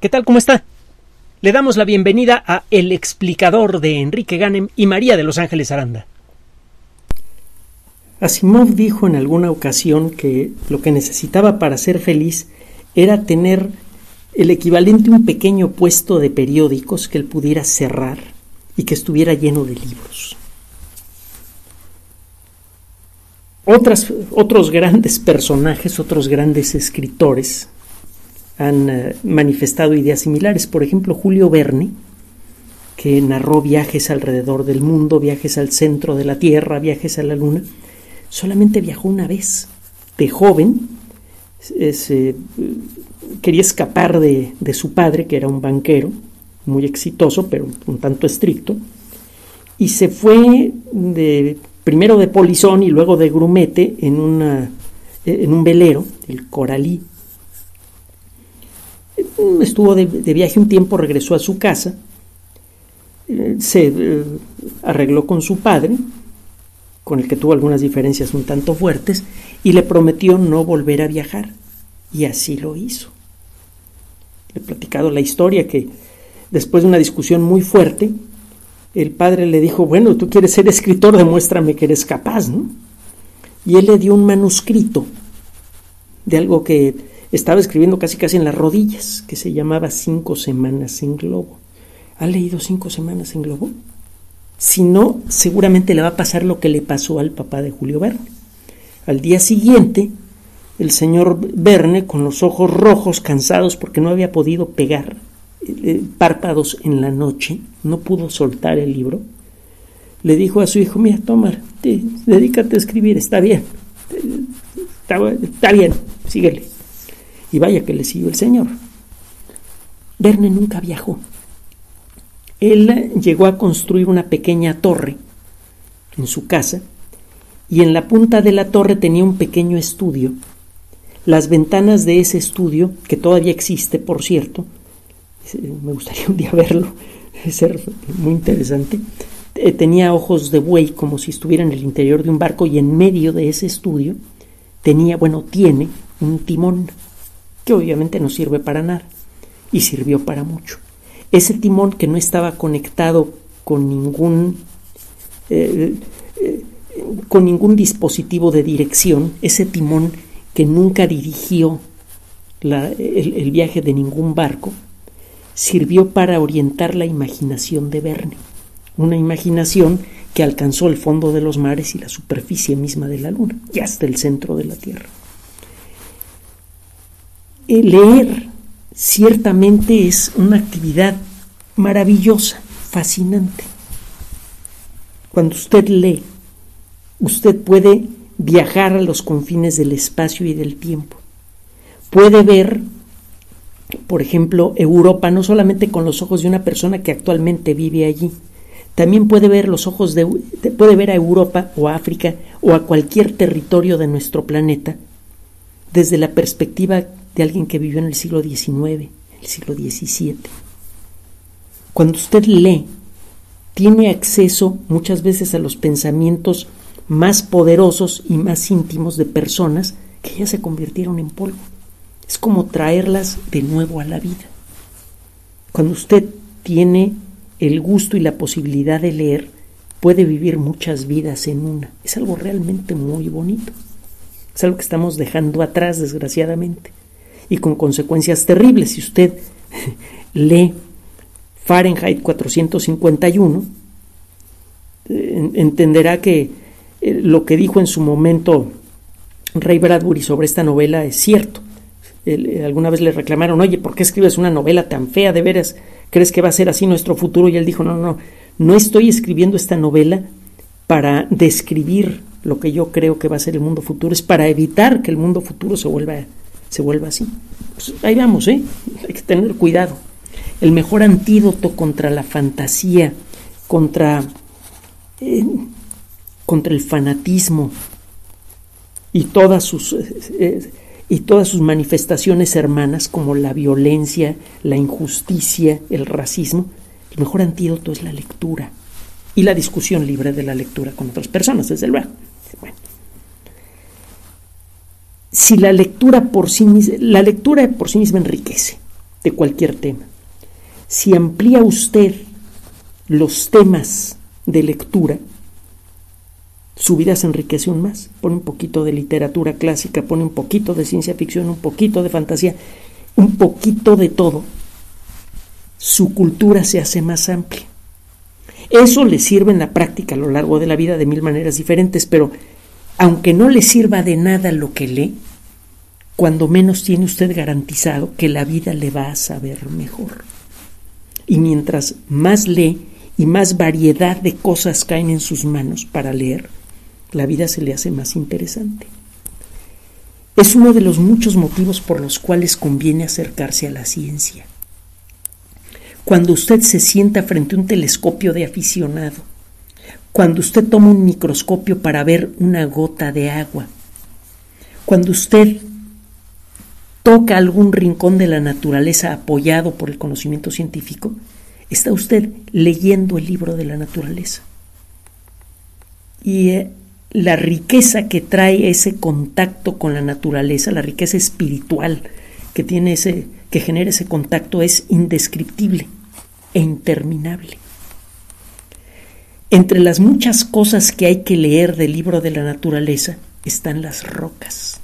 ¿Qué tal? ¿Cómo está? Le damos la bienvenida a El explicador de Enrique Ganem y María de Los Ángeles Aranda. Asimov dijo en alguna ocasión que lo que necesitaba para ser feliz era tener el equivalente a un pequeño puesto de periódicos que él pudiera cerrar y que estuviera lleno de libros. Otras, otros grandes personajes, otros grandes escritores han eh, manifestado ideas similares. Por ejemplo, Julio Verne, que narró viajes alrededor del mundo, viajes al centro de la Tierra, viajes a la Luna, solamente viajó una vez. De joven, eh, quería escapar de, de, su padre, que era un banquero, muy exitoso, pero un tanto estricto, y se fue primero de polizón y luego de grumete en, en un velero, el Coralí, estuvo de, viaje un tiempo, regresó a su casa, eh, se eh, arregló con su padre, con el que tuvo algunas diferencias un tanto fuertes, y le prometió no volver a viajar. Y así lo hizo. Le he platicado la historia que después de una discusión muy fuerte, el padre le dijo, bueno, tú quieres ser escritor, demuéstrame que eres capaz, ¿no? Y él le dio un manuscrito de algo que estaba escribiendo casi casi en las rodillas, que se llamaba Cinco Semanas en Globo. ¿Ha leído Cinco Semanas en Globo? Si no, seguramente le va a pasar lo que le pasó al papá de Julio Verne. Al día siguiente, el señor Verne, con los ojos rojos, cansados porque no había podido pegar eh, párpados en la noche, no pudo soltar el libro, le dijo a su hijo, mira, toma, dedícate a escribir, está bien, está, está bien, síguele. Y vaya que le siguió el Señor. Verne nunca viajó. Él llegó a construir una pequeña torre en su casa y en la punta de la torre tenía un pequeño estudio. Las ventanas de ese estudio, que todavía existe, por cierto, me gustaría un día verlo, ser muy interesante, eh, tenía ojos de buey como si estuviera en el interior de un barco y en medio de ese estudio tenía, bueno, tiene un timón que obviamente no sirve para nada y sirvió para mucho. Ese timón que no estaba conectado con ningún eh, eh, con ningún dispositivo de dirección, ese timón que nunca dirigió el, viaje de ningún barco, sirvió para orientar la imaginación de Verne, una imaginación que alcanzó el fondo de los mares y la superficie misma de la luna y hasta el centro de la Tierra leer ciertamente es una actividad maravillosa, fascinante. Cuando usted lee, usted puede viajar a los confines del espacio y del tiempo. Puede ver, por ejemplo, Europa no solamente con los ojos de una persona que actualmente vive allí, también puede ver los ojos de puede ver a Europa o a África o a cualquier territorio de nuestro planeta desde la perspectiva de alguien que vivió en el siglo XIX, el siglo XVII. Cuando usted lee, tiene acceso muchas veces a los pensamientos más poderosos y más íntimos de personas que ya se convirtieron en polvo. Es como traerlas de nuevo a la vida. Cuando usted tiene el gusto y la posibilidad de leer, puede vivir muchas vidas en una. Es algo realmente muy bonito. Es algo que estamos dejando atrás, desgraciadamente y con consecuencias terribles. Si usted lee Fahrenheit 451, entenderá que eh, lo que dijo en su momento Ray Bradbury sobre esta novela es cierto. Eh, alguna vez le reclamaron, oye, ¿por qué escribes una novela tan fea? ¿De veras crees que va a ser así nuestro futuro? Y él dijo, no, no, no estoy escribiendo esta novela para describir lo que yo creo que va a ser el mundo futuro, es para evitar que el mundo futuro se vuelva se vuelva así. Pues ahí vamos, ¿eh? Hay que tener cuidado. El mejor antídoto contra la fantasía, contra, eh, contra el fanatismo y todas sus eh, y todas sus manifestaciones hermanas como la violencia, la injusticia, el racismo, el mejor antídoto es la lectura y la discusión libre de la lectura con otras personas, desde luego. Bueno si la lectura por sí misma, la lectura por sí misma enriquece. de cualquier tema. Si amplía usted los temas de lectura, su vida se enriquece aún más. Pone un poquito de literatura clásica, pone un poquito de ciencia ficción, un poquito de fantasía, un poquito de todo. Su cultura se hace más amplia. Eso le sirve en la práctica a lo largo de la vida de mil maneras diferentes, pero aunque no le sirva de nada lo que lee, cuando menos tiene usted garantizado que la vida le va a saber mejor. Y mientras más lee y más variedad de cosas caen en sus manos para leer, la vida se le hace más interesante. Es uno de los muchos motivos por los cuales conviene acercarse a la ciencia. Cuando usted se sienta frente a un telescopio de aficionado, cuando usted toma un microscopio para ver una gota de agua, cuando usted toca algún rincón de la naturaleza apoyado por el conocimiento científico, está usted leyendo el libro de la naturaleza. Y eh, la riqueza que trae ese contacto con la naturaleza, la riqueza espiritual que tiene ese que genera ese contacto es indescriptible e interminable. Entre las muchas cosas que hay que leer del libro de la naturaleza están las rocas.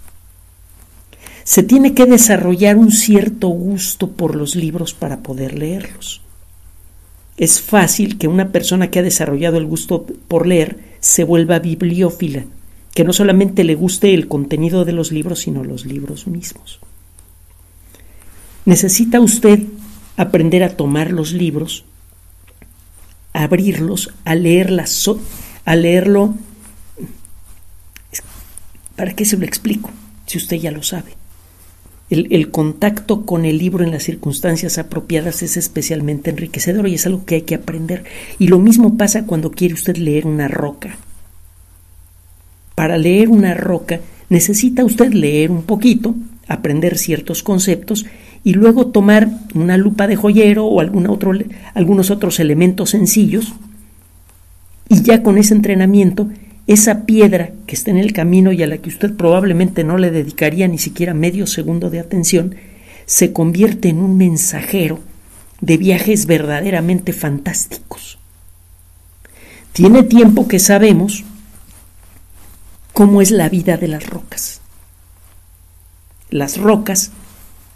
Se tiene que desarrollar un cierto gusto por los libros para poder leerlos. Es fácil que una persona que ha desarrollado el gusto por leer se vuelva bibliófila, que no solamente le guste el contenido de los libros, sino los libros mismos. Necesita usted aprender a tomar los libros, abrirlos, a leerlas, a leerlo. ¿Para qué se lo explico? Si usted ya lo sabe. El, el, contacto con el libro en las circunstancias apropiadas es especialmente enriquecedor y es algo que hay que aprender. Y lo mismo pasa cuando quiere usted leer una roca. Para leer una roca necesita usted leer un poquito, aprender ciertos conceptos y luego tomar una lupa de joyero o algunos otros elementos sencillos y ya con ese entrenamiento esa piedra que está en el camino y a la que usted probablemente no le dedicaría ni siquiera medio segundo de atención, se convierte en un mensajero de viajes verdaderamente fantásticos. Tiene tiempo que sabemos cómo es la vida de las rocas. Las rocas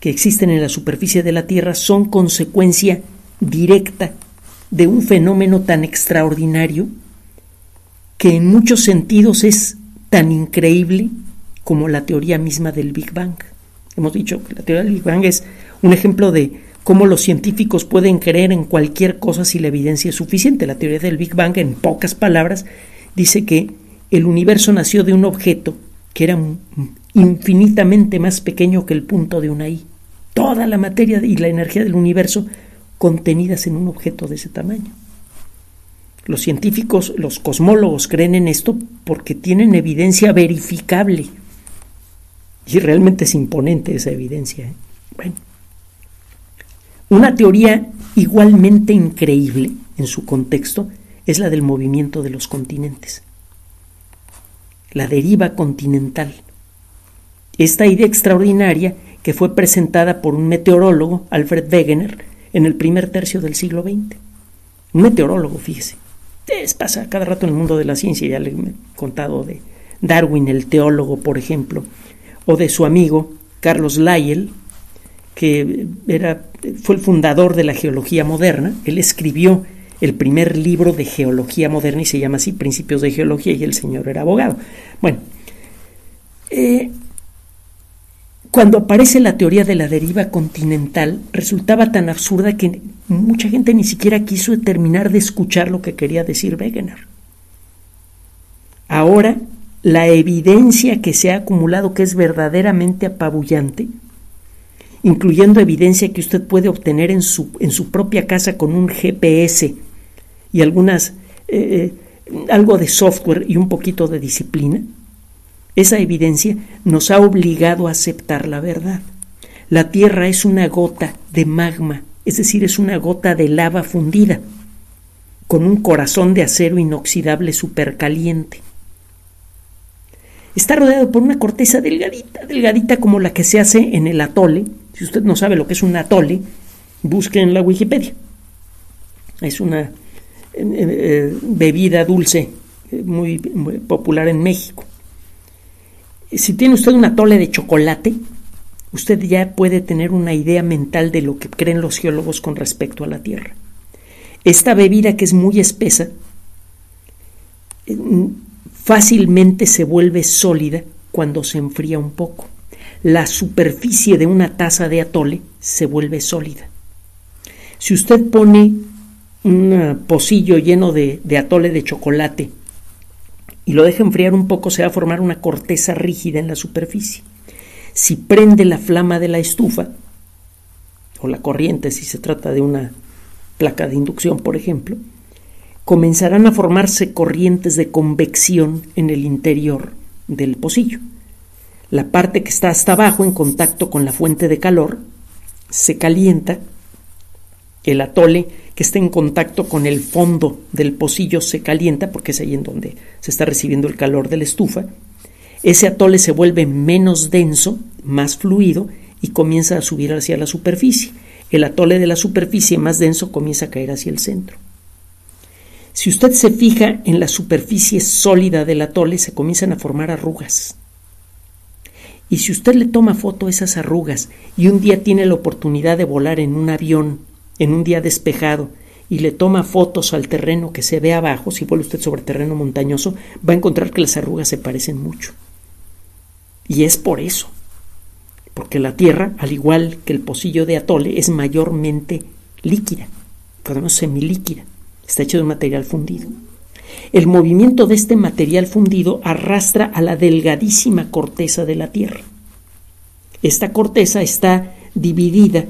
que existen en la superficie de la Tierra son consecuencia directa de un fenómeno tan extraordinario que en muchos sentidos es tan increíble como la teoría misma del Big Bang. Hemos dicho que la teoría del Big Bang es un ejemplo de cómo los científicos pueden creer en cualquier cosa si la evidencia es suficiente. La teoría del Big Bang, en pocas palabras, dice que el universo nació de un objeto que era infinitamente más pequeño que el punto de una I. Toda la materia y la energía del universo contenidas en un objeto de ese tamaño. Los científicos, los cosmólogos creen en esto porque tienen evidencia verificable. Y realmente es imponente esa evidencia. ¿eh? Bueno. Una teoría igualmente increíble en su contexto es la del movimiento de los continentes. La deriva continental esta idea extraordinaria que fue presentada por un meteorólogo, Alfred Wegener, en el primer tercio del siglo XX. Un meteorólogo, fíjese. Es, pasa cada rato en el mundo de la ciencia, ya le he contado de Darwin, el teólogo, por ejemplo, o de su amigo Carlos Lyell, que era, fue el fundador de la geología moderna. Él escribió el primer libro de geología moderna y se llama así Principios de Geología y el señor era abogado. Bueno, eh, cuando aparece la teoría de la deriva continental, resultaba tan absurda que mucha gente ni siquiera quiso terminar de escuchar lo que quería decir Wegener. Ahora, la evidencia que se ha acumulado, que es verdaderamente apabullante, incluyendo evidencia que usted puede obtener en su, en su propia casa con un GPS y algunas, eh, eh, algo de software y un poquito de disciplina, esa evidencia nos ha obligado a aceptar la verdad. La Tierra es una gota de magma, es decir, es una gota de lava fundida, con un corazón de acero inoxidable supercaliente. Está rodeado por una corteza delgadita, delgadita como la que se hace en el atole. Si usted no sabe lo que es un atole, busque en la Wikipedia. Es una eh, eh, bebida dulce muy, popular en México. Si tiene usted una tole de chocolate, usted ya puede tener una idea mental de lo que creen los geólogos con respecto a la Tierra. Esta bebida que es muy espesa fácilmente se vuelve sólida cuando se enfría un poco. La superficie de una taza de atole se vuelve sólida. Si usted pone un pocillo lleno de, de atole de chocolate y lo deja enfriar un poco, se va a formar una corteza rígida en la superficie. Si prende la flama de la estufa, o la corriente si se trata de una placa de inducción, por ejemplo, comenzarán a formarse corrientes de convección en el interior del pocillo. La parte que está hasta abajo en contacto con la fuente de calor se calienta, el atole que está en contacto con el fondo del pocillo se calienta porque es ahí en donde se está recibiendo el calor de la estufa. Ese atole se vuelve menos denso, más fluido y comienza a subir hacia la superficie. El atole de la superficie más denso comienza a caer hacia el centro. Si usted se fija en la superficie sólida del atole, se comienzan a formar arrugas. Y si usted le toma foto a esas arrugas y un día tiene la oportunidad de volar en un avión, en un día despejado, y le toma fotos al terreno que se ve abajo, si vuelve usted sobre terreno montañoso, va a encontrar que las arrugas se parecen mucho. Y es por eso, porque la Tierra, al igual que el pocillo de atole, es mayormente líquida, podemos semilíquida está hecho de un material fundido. El movimiento de este material fundido arrastra a la delgadísima corteza de la Tierra. Esta corteza está dividida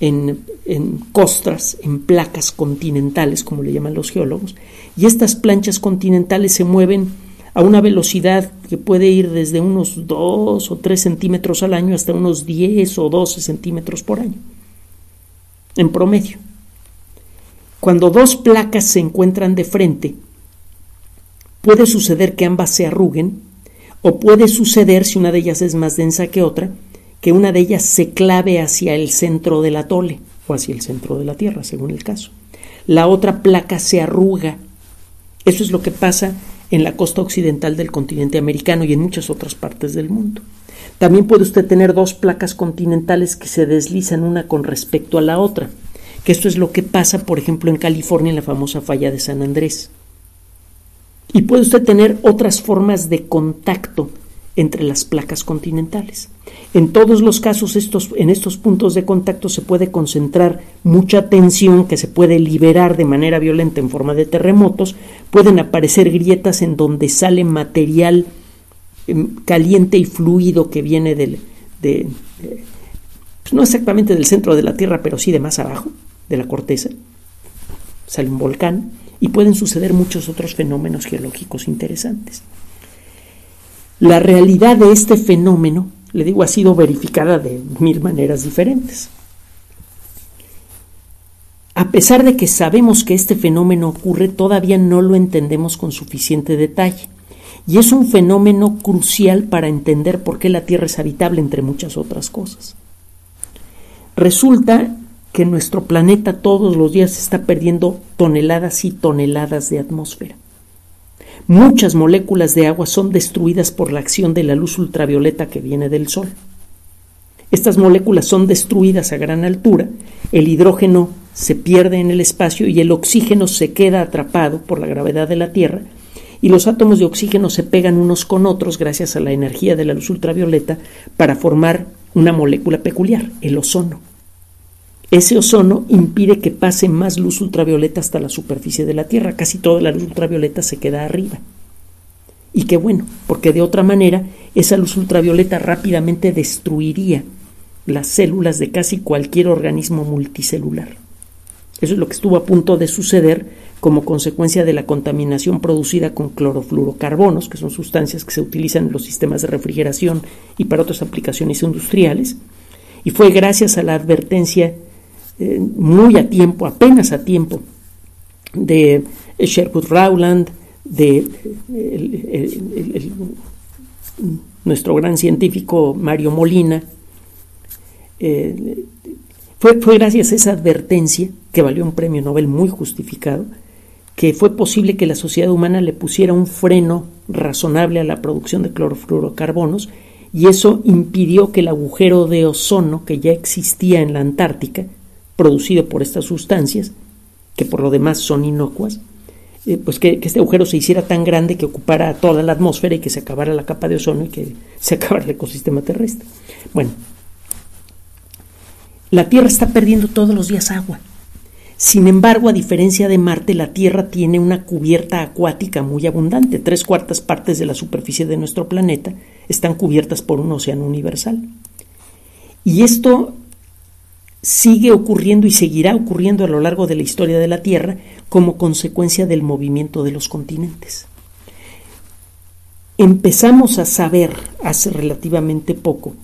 en, costras, en placas continentales, como le llaman los geólogos, y estas planchas continentales se mueven a una velocidad que puede ir desde unos 2 o 3 centímetros al año hasta unos 10 o 12 centímetros por año, en promedio. Cuando dos placas se encuentran de frente, puede suceder que ambas se arruguen, o puede suceder, si una de ellas es más densa que otra, que una de ellas se clave hacia el centro del atole o hacia el centro de la Tierra, según el caso. La otra placa se arruga. Eso es lo que pasa en la costa occidental del continente americano y en muchas otras partes del mundo. También puede usted tener dos placas continentales que se deslizan una con respecto a la otra que esto es lo que pasa, por ejemplo, en California, en la famosa falla de San Andrés. Y puede usted tener otras formas de contacto entre las placas continentales. En todos los casos, estos, en estos puntos de contacto se puede concentrar mucha tensión que se puede liberar de manera violenta en forma de terremotos, pueden aparecer grietas en donde sale material em, caliente y fluido que viene del, de, pues no exactamente del centro de la Tierra, pero sí de más abajo, de la corteza, sale un volcán y pueden suceder muchos otros fenómenos geológicos interesantes. La realidad de este fenómeno, le digo, ha sido verificada de mil maneras diferentes. A pesar de que sabemos que este fenómeno ocurre, todavía no lo entendemos con suficiente detalle. Y es un fenómeno crucial para entender por qué la Tierra es habitable, entre muchas otras cosas. Resulta que nuestro planeta todos los días está perdiendo toneladas y toneladas de atmósfera. Muchas moléculas de agua son destruidas por la acción de la luz ultravioleta que viene del Sol. Estas moléculas son destruidas a gran altura, el hidrógeno se pierde en el espacio y el oxígeno se queda atrapado por la gravedad de la Tierra y los átomos de oxígeno se pegan unos con otros gracias a la energía de la luz ultravioleta para formar una molécula peculiar, el ozono. Ese ozono impide que pase más luz ultravioleta hasta la superficie de la Tierra. Casi toda la luz ultravioleta se queda arriba. Y qué bueno, porque de otra manera esa luz ultravioleta rápidamente destruiría las células de casi cualquier organismo multicelular. Eso es lo que estuvo a punto de suceder como consecuencia de la contaminación producida con clorofluorocarbonos, que son sustancias que se utilizan en los sistemas de refrigeración y para otras aplicaciones industriales. Y fue gracias a la advertencia eh, muy a tiempo, apenas a tiempo, de Sherwood Rowland, de nuestro gran científico Mario Molina, eh, Fue, fue gracias a esa advertencia, que valió un premio Nobel muy justificado, que fue posible que la sociedad humana le pusiera un freno razonable a la producción de clorofluorocarbonos y eso impidió que el agujero de ozono que ya existía en la Antártica, producido por estas sustancias, que por lo demás son inocuas, eh, pues que, que, este agujero se hiciera tan grande que ocupara toda la atmósfera y que se acabara la capa de ozono y que se acabara el ecosistema terrestre. Bueno, la Tierra está perdiendo todos los días agua. Sin embargo, a diferencia de Marte, la Tierra tiene una cubierta acuática muy abundante. Tres cuartas partes de la superficie de nuestro planeta están cubiertas por un océano universal. Y esto sigue ocurriendo y seguirá ocurriendo a lo largo de la historia de la Tierra como consecuencia del movimiento de los continentes. Empezamos a saber hace relativamente poco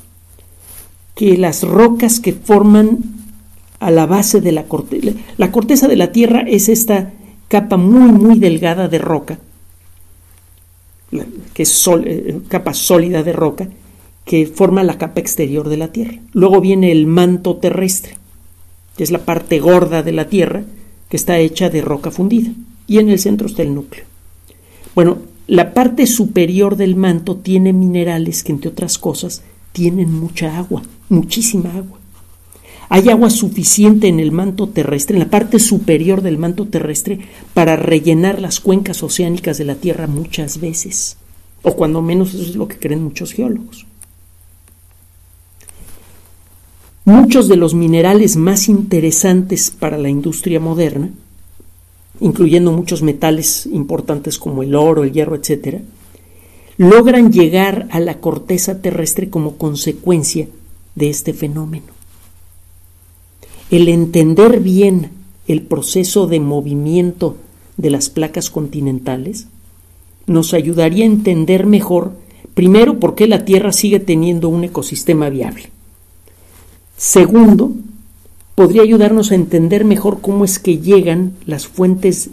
que las rocas que forman a la base de la corteza, la corteza de la Tierra es esta capa muy muy delgada de roca, que es eh, capa sólida de roca, que forma la capa exterior de la Tierra. Luego viene el manto terrestre, que es la parte gorda de la Tierra, que está hecha de roca fundida. Y en el centro está el núcleo. Bueno, la parte superior del manto tiene minerales que, entre otras cosas, tienen mucha agua, muchísima agua. Hay agua suficiente en el manto terrestre, en la parte superior del manto terrestre, para rellenar las cuencas oceánicas de la Tierra muchas veces. O cuando menos eso es lo que creen muchos geólogos. Muchos de los minerales más interesantes para la industria moderna, incluyendo muchos metales importantes como el oro, el hierro, etc., logran llegar a la corteza terrestre como consecuencia de este fenómeno. El entender bien el proceso de movimiento de las placas continentales nos ayudaría a entender mejor, primero, por qué la Tierra sigue teniendo un ecosistema viable. Segundo, podría ayudarnos a entender mejor cómo es que llegan las fuentes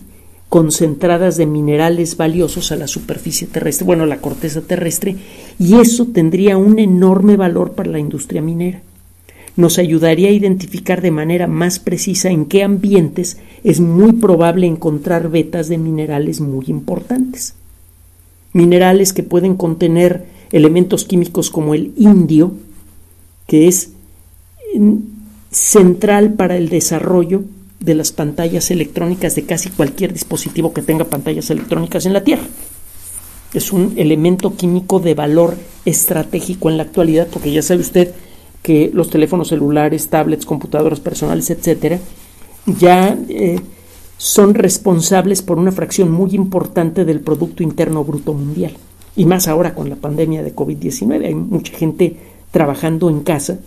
concentradas de minerales valiosos a la superficie terrestre, bueno, la corteza terrestre, y eso tendría un enorme valor para la industria minera. Nos ayudaría a identificar de manera más precisa en qué ambientes es muy probable encontrar vetas de minerales muy importantes minerales que pueden contener elementos químicos como el indio, que es central para el desarrollo de las pantallas electrónicas de casi cualquier dispositivo que tenga pantallas electrónicas en la Tierra. Es un elemento químico de valor estratégico en la actualidad, porque ya sabe usted que los teléfonos celulares, tablets, computadoras personales, etcétera, ya eh, son responsables por una fracción muy importante del Producto Interno Bruto Mundial. Y más ahora con la pandemia de COVID-19. Hay mucha gente trabajando en casa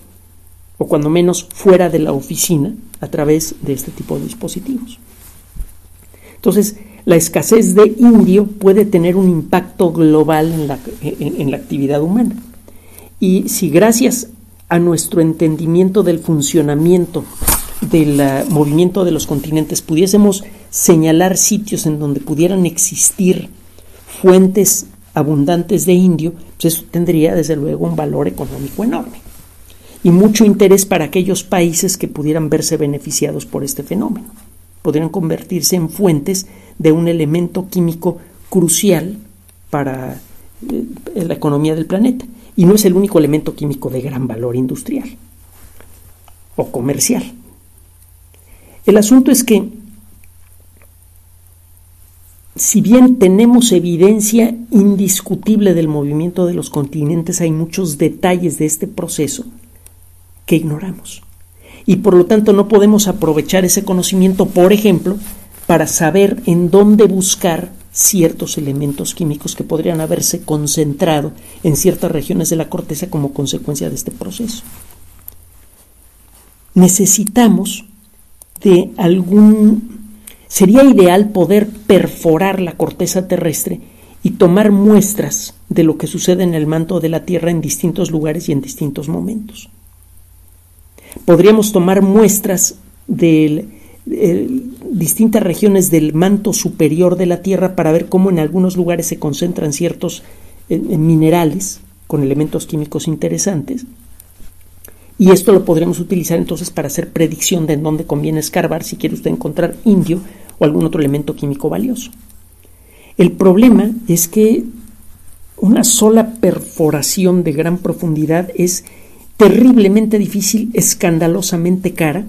o cuando menos fuera de la oficina a través de este tipo de dispositivos. Entonces, la escasez de indio puede tener un impacto global en la, en la actividad humana. Y si gracias a nuestro entendimiento del funcionamiento del movimiento de los continentes pudiésemos señalar sitios en donde pudieran existir fuentes abundantes de indio, pues eso tendría desde luego un valor económico enorme y mucho interés para aquellos países que pudieran verse beneficiados por este fenómeno. Podrían convertirse en fuentes de un elemento químico crucial para eh, la economía del planeta. Y no es el único elemento químico de gran valor industrial o comercial. El asunto es que, si bien tenemos evidencia indiscutible del movimiento de los continentes, hay muchos detalles de este proceso que ignoramos. Y por lo tanto no podemos aprovechar ese conocimiento, por ejemplo, para saber en dónde buscar ciertos elementos químicos que podrían haberse concentrado en ciertas regiones de la corteza como consecuencia de este proceso. Necesitamos de algún... Sería ideal poder perforar la corteza terrestre y tomar muestras de lo que sucede en el manto de la Tierra en distintos lugares y en distintos momentos. Podríamos tomar muestras de distintas regiones del manto superior de la Tierra para ver cómo en algunos lugares se concentran ciertos eh, minerales con elementos químicos interesantes Y esto lo podremos utilizar entonces para hacer predicción de en dónde conviene escarbar si quiere usted encontrar indio o algún otro elemento químico valioso. El problema es que una sola perforación de gran profundidad es terriblemente difícil, escandalosamente cara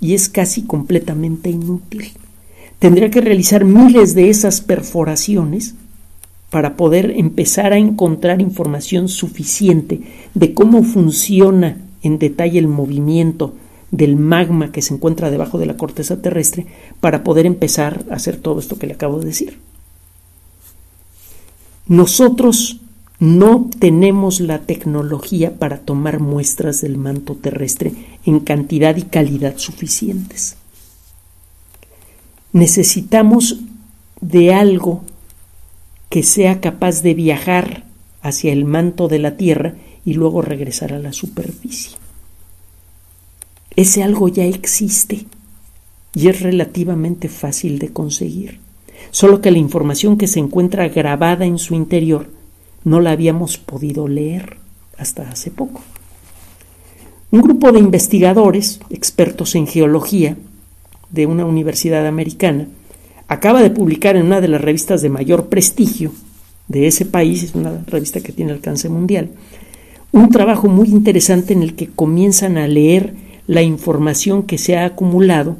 y es casi completamente inútil. Tendría que realizar miles de esas perforaciones para poder empezar a encontrar información suficiente de cómo funciona en detalle el movimiento del magma que se encuentra debajo de la corteza terrestre para poder empezar a hacer todo esto que le acabo de decir. Nosotros no tenemos la tecnología para tomar muestras del manto terrestre en cantidad y calidad suficientes. Necesitamos de algo que sea capaz de viajar hacia el manto de la Tierra y luego regresar a la superficie. Ese algo ya existe y es relativamente fácil de conseguir, solo que la información que se encuentra grabada en su interior no la habíamos podido leer hasta hace poco. Un grupo de investigadores, expertos en geología, de una universidad americana, acaba de publicar en una de las revistas de mayor prestigio de ese país, es una revista que tiene alcance mundial, un trabajo muy interesante en el que comienzan a leer la información que se ha acumulado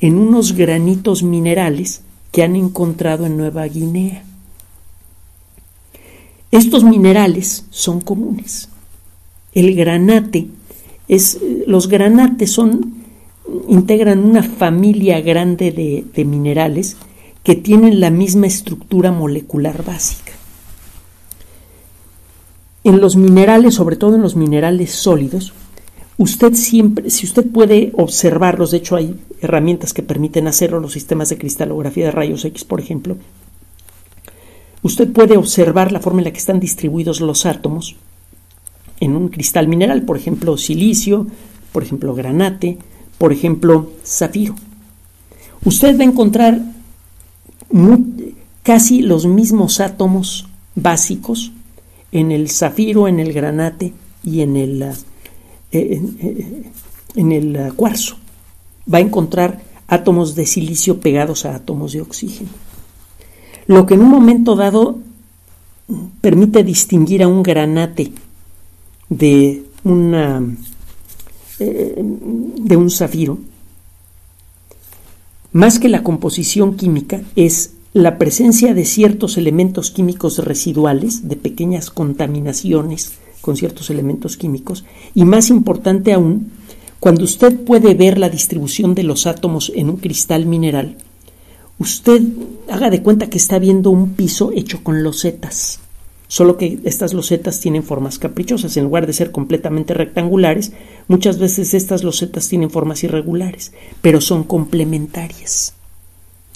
en unos granitos minerales que han encontrado en Nueva Guinea. Estos minerales son comunes. El granate es los granates son integran una familia grande de, de minerales que tienen la misma estructura molecular básica. En los minerales, sobre todo en los minerales sólidos, usted siempre, si usted puede observarlos, de hecho hay herramientas que permiten hacerlo, los sistemas de cristalografía de rayos X, por ejemplo, usted puede observar la forma en la que están distribuidos los átomos en un cristal mineral, por ejemplo, silicio, por ejemplo, granate, por ejemplo, zafiro. Usted va a encontrar casi los mismos átomos básicos en el zafiro, en el granate y en el, eh, eh, en el eh, cuarzo. Va a encontrar átomos de silicio pegados a átomos de oxígeno. Lo que en un momento dado permite distinguir a un granate de, una, de un zafiro, más que la composición química, es la presencia de ciertos elementos químicos residuales, de pequeñas contaminaciones con ciertos elementos químicos, y más importante aún, cuando usted puede ver la distribución de los átomos en un cristal mineral, usted haga de cuenta que está viendo un piso hecho con losetas, solo que estas losetas tienen formas caprichosas, en lugar de ser completamente rectangulares, muchas veces estas losetas tienen formas irregulares, pero son complementarias.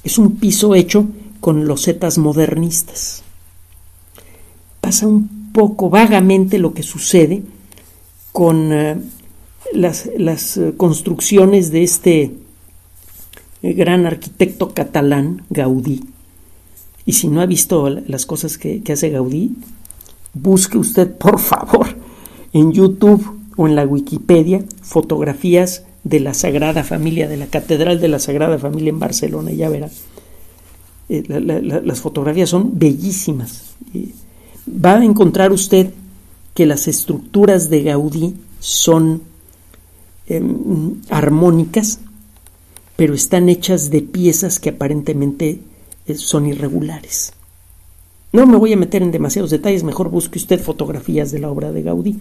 Es un piso hecho con losetas modernistas. Pasa un poco vagamente lo que sucede con eh, las, eh, construcciones de este eh, gran arquitecto catalán, Gaudí. Y si no ha visto las cosas que, que hace Gaudí, busque usted, por favor, en YouTube o en la Wikipedia fotografías de la Sagrada Familia, de la Catedral de la Sagrada Familia en Barcelona, ya verá. Eh, las fotografías son bellísimas. va a encontrar usted que las estructuras de Gaudí son em, armónicas, pero están hechas de piezas que aparentemente eh, son irregulares. No me voy a meter en demasiados detalles, mejor busque usted fotografías de la obra de Gaudí.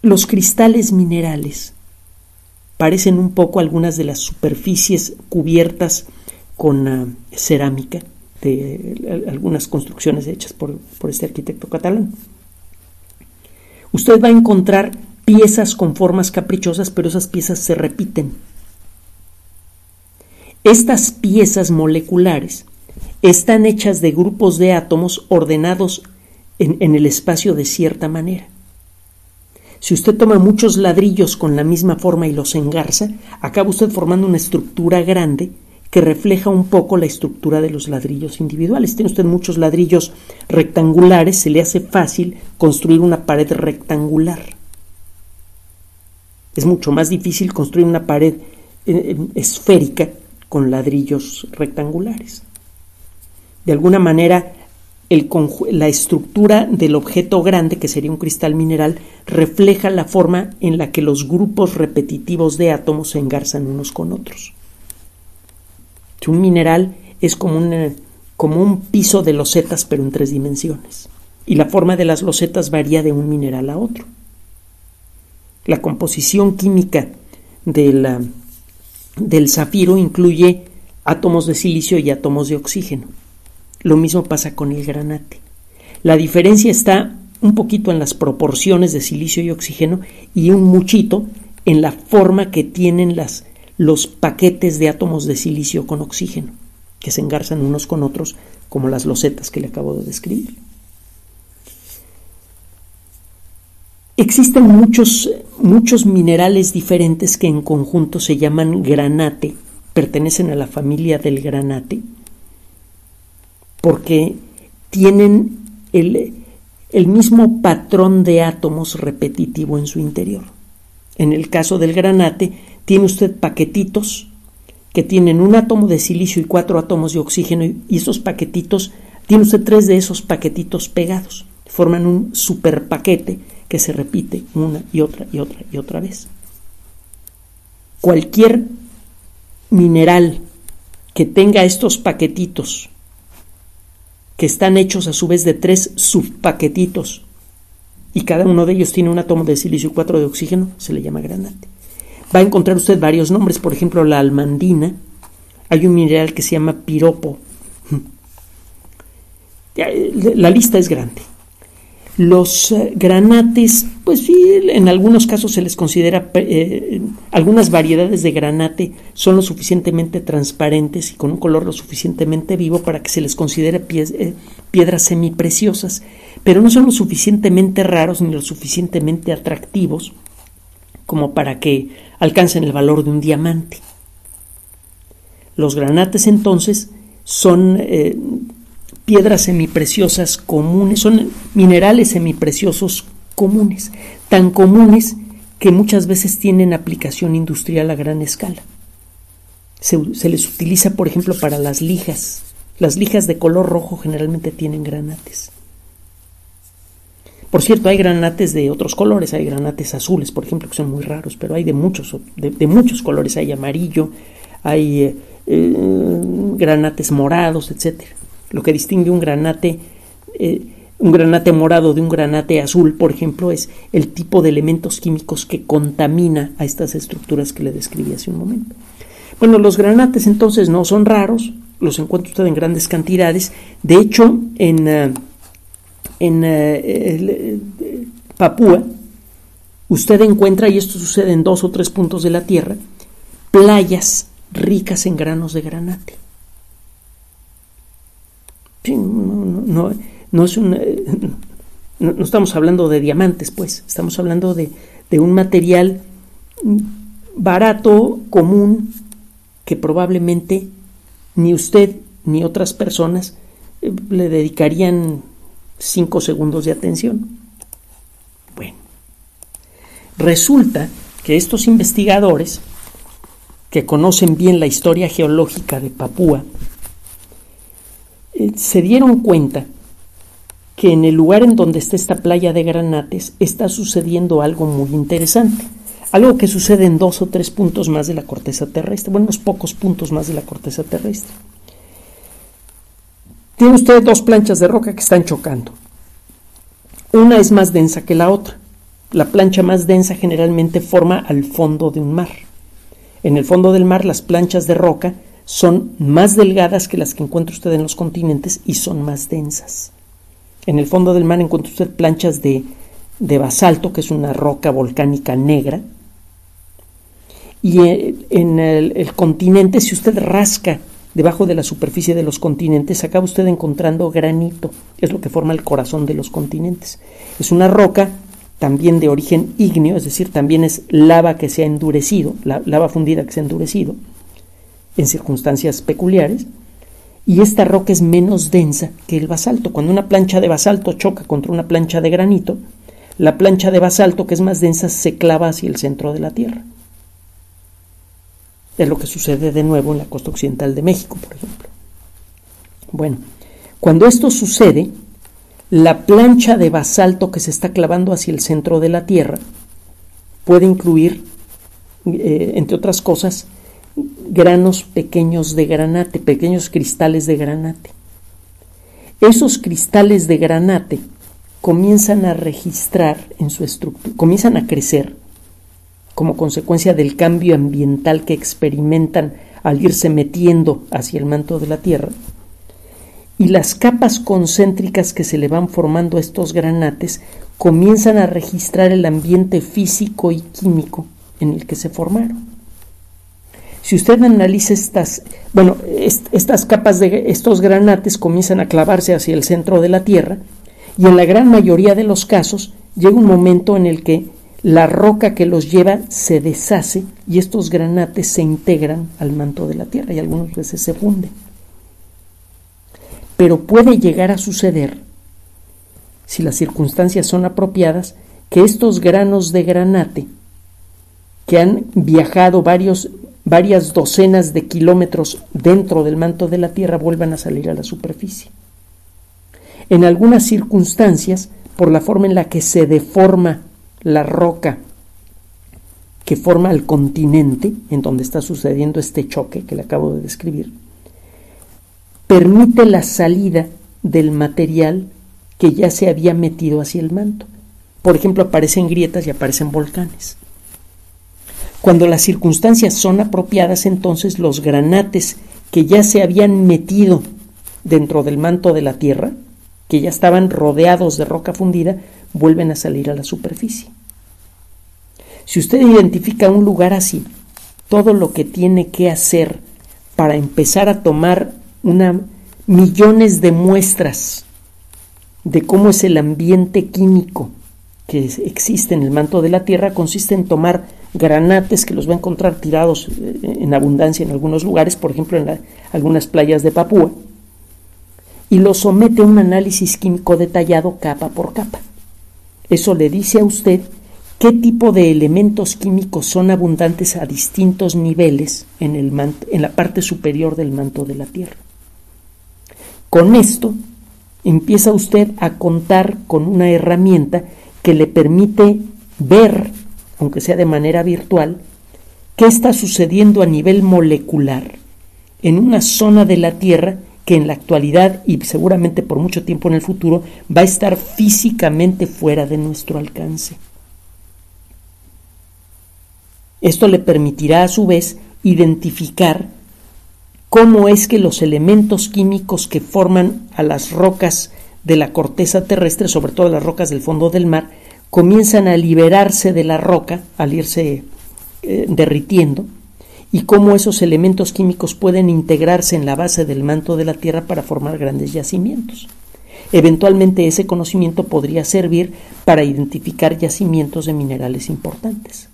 Los cristales minerales parecen un poco algunas de las superficies cubiertas con ah, cerámica de algunas construcciones hechas por, por este arquitecto catalán. Usted va a encontrar piezas con formas caprichosas, pero esas piezas se repiten. Estas piezas moleculares están hechas de grupos de átomos ordenados en, el espacio de cierta manera. Si usted toma muchos ladrillos con la misma forma y los engarza, acaba usted formando una estructura grande que refleja un poco la estructura de los ladrillos individuales. Tiene usted muchos ladrillos rectangulares, se le hace fácil construir una pared rectangular. Es mucho más difícil construir una pared eh, esférica con ladrillos rectangulares. De alguna manera, la estructura del objeto grande, que sería un cristal mineral, refleja la forma en la que los grupos repetitivos de átomos se engarzan unos con otros. Un mineral es como un, como un piso de losetas, pero en tres dimensiones. Y la forma de las losetas varía de un mineral a otro. La composición química del zafiro incluye átomos de silicio y átomos de oxígeno. Lo mismo pasa con el granate. La diferencia está un poquito en las proporciones de silicio y oxígeno y un muchito en la forma que tienen los paquetes de átomos de silicio con oxígeno, que se engarzan unos con otros, como las losetas que le acabo de describir. Existen muchos, muchos minerales diferentes que en conjunto se llaman granate, pertenecen a la familia del granate, porque tienen el, el mismo patrón de átomos repetitivo en su interior. En el caso del granate, tiene usted paquetitos que tienen un átomo de silicio y cuatro átomos de oxígeno y esos paquetitos, tiene usted tres de esos paquetitos pegados, forman un superpaquete que se repite una y otra y otra y otra vez. Cualquier mineral que tenga estos paquetitos que están hechos a su vez de tres subpaquetitos y cada uno de ellos tiene un átomo de silicio y cuatro de oxígeno, se le llama granate. Va a encontrar usted varios nombres, por ejemplo, la almandina. Hay un mineral que se llama piropo. La lista es grande. Los eh, granates, pues sí, en algunos casos se les considera, eh, algunas variedades de granate son lo suficientemente transparentes y con un color lo suficientemente vivo para que se les considere eh, piedras semipreciosas, pero no son lo suficientemente raros ni lo suficientemente atractivos como para que alcancen el valor de un diamante. Los granates entonces son piedras semipreciosas comunes, son minerales semipreciosos comunes, tan comunes que muchas veces tienen aplicación industrial a gran escala. Se, les utiliza, por ejemplo, para las lijas. Las lijas de color rojo generalmente tienen granates. Por cierto, hay granates de otros colores, hay granates azules, por ejemplo, que son muy raros, pero hay de muchos, de, muchos colores, hay amarillo, hay eh, eh, granates morados, etcétera. Lo que distingue un granate, eh, un granate morado de un granate azul, por ejemplo, es el tipo de elementos químicos que contamina a estas estructuras que le describí hace un momento. Bueno, los granates entonces no son raros, los encuentra usted en grandes cantidades. De hecho, en, eh, en eh, Papúa, usted encuentra, y esto sucede en dos o tres puntos de la Tierra, playas ricas en granos de granate no, no, es no, estamos hablando de diamantes, pues, estamos hablando de, un material barato, común, que probablemente ni usted ni otras personas eh, le dedicarían cinco segundos de atención. Bueno, resulta que estos investigadores, que conocen bien la historia geológica de Papúa, se dieron cuenta que en el lugar en donde está esta playa de granates está sucediendo algo muy interesante. Algo que sucede en dos o tres puntos más de la corteza terrestre, bueno, unos pocos puntos más de la corteza terrestre. Tiene usted dos planchas de roca que están chocando. Una es más densa que la otra. La plancha más densa generalmente forma al fondo de un mar. En el fondo del mar las planchas de roca son más delgadas que las que encuentra usted en los continentes y son más densas. En el fondo del mar encuentra usted planchas de, basalto, que es una roca volcánica negra. Y en el, el, continente, si usted rasca debajo de la superficie de los continentes, acaba usted encontrando granito, es lo que forma el corazón de los continentes. Es una roca también de origen ígneo, es decir, también es lava que se ha endurecido, la, lava fundida que se ha endurecido en circunstancias peculiares, y esta roca es menos densa que el basalto. Cuando una plancha de basalto choca contra una plancha de granito, la plancha de basalto, que es más densa, se clava hacia el centro de la Tierra. Es lo que sucede de nuevo en la costa occidental de México, por ejemplo. Bueno, cuando esto sucede, la plancha de basalto que se está clavando hacia el centro de la Tierra puede incluir, eh, entre otras cosas, granos pequeños de granate, pequeños cristales de granate. Esos cristales de granate comienzan a registrar en su estructura, comienzan a crecer como consecuencia del cambio ambiental que experimentan al irse metiendo hacia el manto de la Tierra, y las capas concéntricas que se le van formando a estos granates comienzan a registrar el ambiente físico y químico en el que se formaron. Si usted analiza estas, bueno, estas capas de estos granates comienzan a clavarse hacia el centro de la Tierra y en la gran mayoría de los casos llega un momento en el que la roca que los lleva se deshace y estos granates se integran al manto de la Tierra y algunas veces se funden. Pero puede llegar a suceder, si las circunstancias son apropiadas, que estos granos de granate que han viajado varios varias docenas de kilómetros dentro del manto de la Tierra vuelvan a salir a la superficie. En algunas circunstancias, por la forma en la que se deforma la roca que forma el continente en donde está sucediendo este choque que le acabo de describir, permite la salida del material que ya se había metido hacia el manto. Por ejemplo, aparecen grietas y aparecen volcanes. Cuando las circunstancias son apropiadas, entonces los granates que ya se habían metido dentro del manto de la Tierra, que ya estaban rodeados de roca fundida, vuelven a salir a la superficie. Si usted identifica un lugar así, todo lo que tiene que hacer para empezar a tomar una, millones de muestras de cómo es el ambiente químico que existe en el manto de la Tierra consiste en tomar granates que los va a encontrar tirados eh, en abundancia en algunos lugares, por ejemplo en algunas playas de Papúa, y los somete a un análisis químico detallado capa por capa. Eso le dice a usted qué tipo de elementos químicos son abundantes a distintos niveles en, el en la parte superior del manto de la Tierra. Con esto empieza usted a contar con una herramienta que le permite ver aunque sea de manera virtual, qué está sucediendo a nivel molecular en una zona de la Tierra que en la actualidad y seguramente por mucho tiempo en el futuro va a estar físicamente fuera de nuestro alcance. Esto le permitirá a su vez identificar cómo es que los elementos químicos que forman a las rocas de la corteza terrestre, sobre todo las rocas del fondo del mar, comienzan a liberarse de la roca al irse eh, derritiendo y cómo esos elementos químicos pueden integrarse en la base del manto de la Tierra para formar grandes yacimientos. Eventualmente ese conocimiento podría servir para identificar yacimientos de minerales importantes.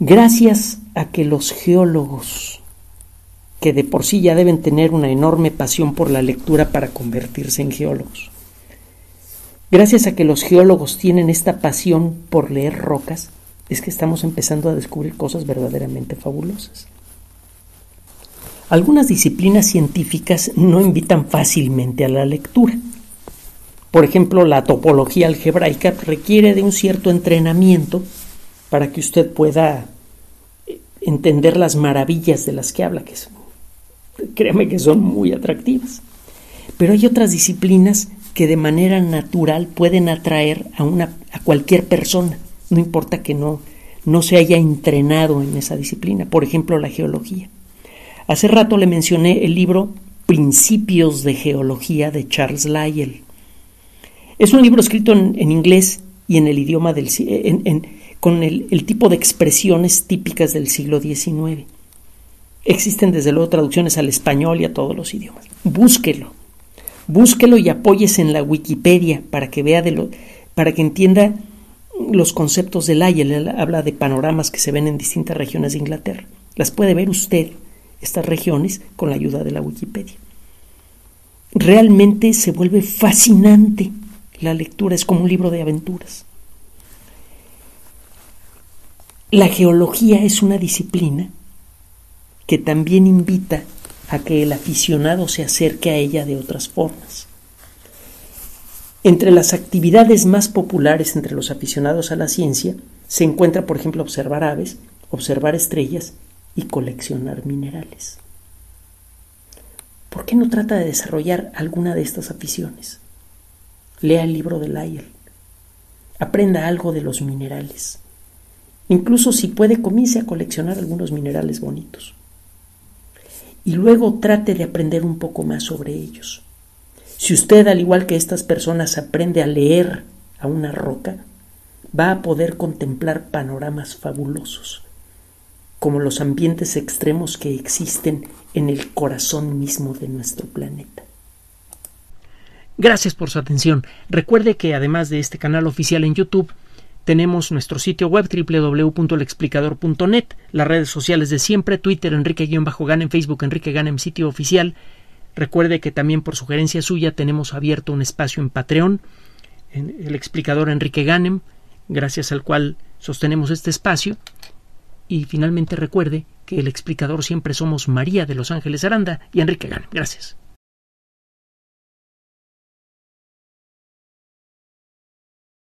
Gracias a que los geólogos, que de por sí ya deben tener una enorme pasión por la lectura para convertirse en geólogos, Gracias a que los geólogos tienen esta pasión por leer rocas, es que estamos empezando a descubrir cosas verdaderamente fabulosas. Algunas disciplinas científicas no invitan fácilmente a la lectura. Por ejemplo, la topología algebraica requiere de un cierto entrenamiento para que usted pueda entender las maravillas de las que habla, que créame que son muy atractivas. Pero hay otras disciplinas que de manera natural pueden atraer a, una, a cualquier persona, no importa que no, no se haya entrenado en esa disciplina, por ejemplo la geología. Hace rato le mencioné el libro Principios de Geología de Charles Lyell. Es un libro escrito en, inglés y en el idioma del con el, el tipo de expresiones típicas del siglo XIX. Existen desde luego traducciones al español y a todos los idiomas. Búsquelo Búsquelo y apóyese en la Wikipedia para que vea de lo, para que entienda los conceptos de Lyell. Él habla de panoramas que se ven en distintas regiones de Inglaterra. Las puede ver usted, estas regiones, con la ayuda de la Wikipedia. Realmente se vuelve fascinante La lectura es como un libro de aventuras. La geología es una disciplina que también invita a que el aficionado se acerque a ella de otras formas. Entre las actividades más populares entre los aficionados a la ciencia se encuentra, por ejemplo, observar aves, observar estrellas y coleccionar minerales. ¿Por qué no trata de desarrollar alguna de estas aficiones? Lea el libro de Lyell. Aprenda algo de los minerales. Incluso si puede, comience a coleccionar algunos minerales bonitos. Y luego trate de aprender un poco más sobre ellos. Si usted, al igual que estas personas, aprende a leer a una roca, va a poder contemplar panoramas fabulosos, como los ambientes extremos que existen en el corazón mismo de nuestro planeta. Gracias por su atención. Recuerde que además de este canal oficial en YouTube, tenemos nuestro sitio web www.lexplicador.net, las redes sociales de siempre, Twitter Enrique-Ganem, Facebook Enrique Ganem, sitio oficial. Recuerde que también por sugerencia suya tenemos abierto un espacio en Patreon, en el explicador Enrique Ganem, gracias al cual sostenemos este espacio. Y finalmente recuerde que el explicador siempre somos María de Los Ángeles Aranda y Enrique Ganem. Gracias.